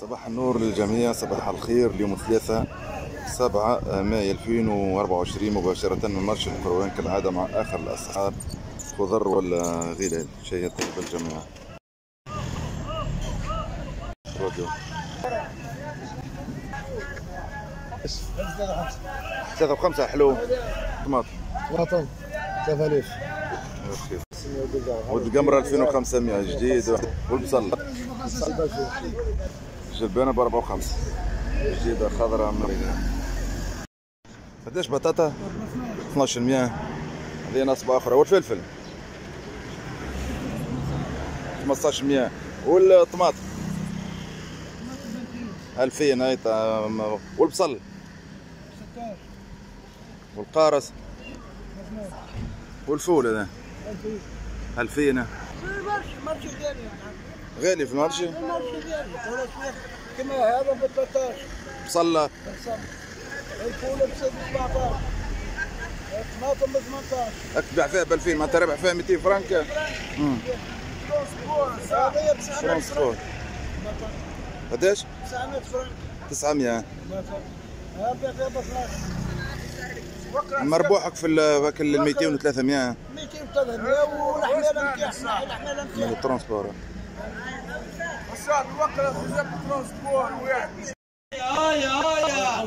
صباح النور للجميع صباح الخير اليوم ثلاثة سبعة ماي 2024 مباشرة من مرشد القروان كالعادة مع آخر الأسعار خضر ولا غلال شيء طيب الجميع. راديو. ثلاثة وخمسة حلو. طماطم. وطن 3000 والقمرة 2500 جديد. والبصل. جلبانة ب 4 و5 جديدة خضراء مريضة قداش بطاطا؟ 12% هذه نصبة أخرى والفلفل؟ 15% والطماطم؟ 2000 هاي والبصل؟ والقارص؟ والفول هذا؟ 2000 مرشي غالي غالي في المارشي مرشي غالي كما هذا ب 13 بصلة الفول ب 17 الطماطم ب 18 تبيع فيها ب 2000 ما انت رابح فيها 200 فرنك. امم هذه ب 900 فرنك transport قداش؟ 900 فرنك 900 هذا فيها ب 12 مربوحك في في ال 200 و 300 200 و 300 والحماله نتاعنا الحماله من نتاعنا الترونسبور هاي هاي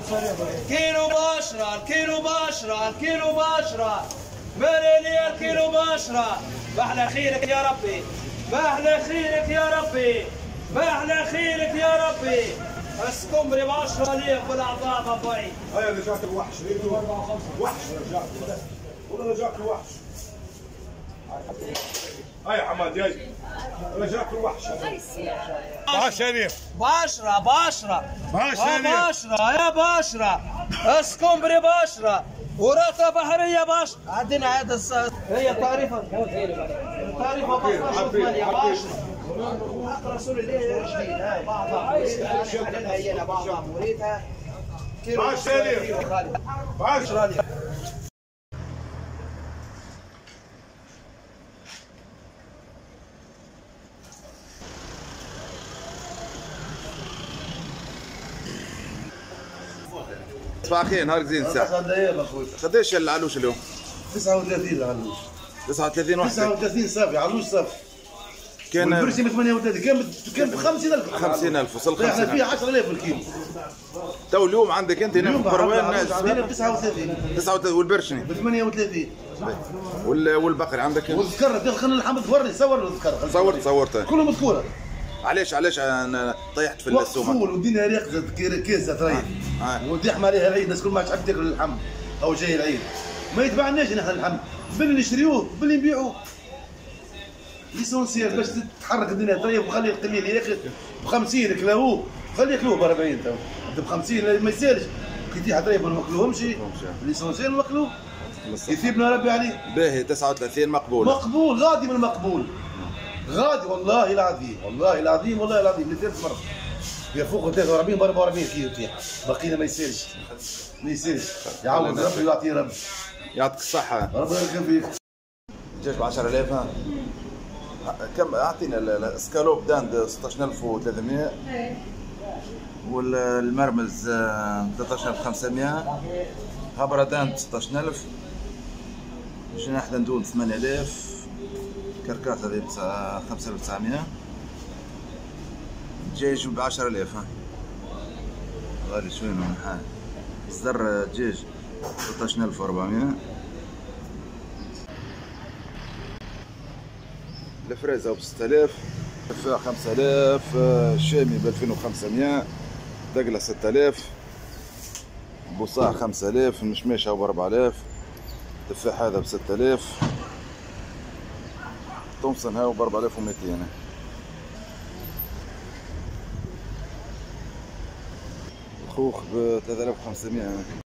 كيلو بشرة الكيلو بشرة الكيلو بشرة مليلي الكيلو بشرة بحلى خيرك يا ربي بحلى خيرك يا ربي بحلى خيرك يا ربي اسكمبري ب 10 ليف بالاعضاء أبوي هيا رجعت الوحش وحش رجعت والله رجعت الوحش هاي حماد جاي رجعت الوحش شريف بشرة بشرة بشرة بشرة يا بشرة اسكمبري بشرة وراثة بحرية بشرة عندنا هذا هي تعريفها. تعريفها بشرة رسول الله جديد هاي بعضها. بعضها. مريدها. 10 شريف متفاخرين نهار زين ساعة. قداش العلوش اليوم؟ 39 العلوش 39 واحد 39 صافي علوش صافي كان البرسي من 38 كان كان ب 50000 50000 وصل 50000 إحنا فيها 10000 الكيلو. تو اليوم عندك أنت هنا في كروان 39 39 والبرشني ب 38 والبقري عندك والذكر دخلنا الحمد ورني صور الذكر صورت صورت. كلهم مذكورة. علاش علاش أنا طيحت في السوق فول والدنيا ريقزة كيزة تريح آه. ودحم عليها العيد الناس كل ما تحب تاكل اللحم أو جاي العيد. ما يتبعناش نحن اللحم. باللي نشريوه باللي نبيعوه. l'essentiel باش تتحرك الدنيا طيب وخلي القليل ياكل. ب 50 كلاوه خليه ياكلوه ب 40 تو ب 50 ما يسالش. كي تيجي طيب ما ناكلوهمش l'essentiel ناكلوه يثيبنا ربي عليه. باهي 39 مقبول. مقبول غادي من المقبول. غادي والله العظيم والله العظيم والله العظيم لثالث مرة. يفوق 43 ب 44 كيلو تيح بقينا ما يسالش ما يسالش يعوض ربي ويعطيه ربي. يعطيك الصحة. ربنا يركب فيك. دجاج ب 10000 ها؟ كم؟ أعطينا ال- ال- ال escalope dinde 16300 والمرمز آه، 13500 هبرة dinde 16000 جناح dindon 8000 كركات هذه بتسعة- 5900 دجاج ب 10000 ها. غالي شوي من الحال صدر دجاج 13400 الفريزة ب 6000 تفاح 5000 آه، الشامي ب 2500 دقلة 6000 بوصاع 5000 المشماشة ب 4000 تفاح هذا ب 6000 تومسون هاو ب 4200 الخوخ ب 3500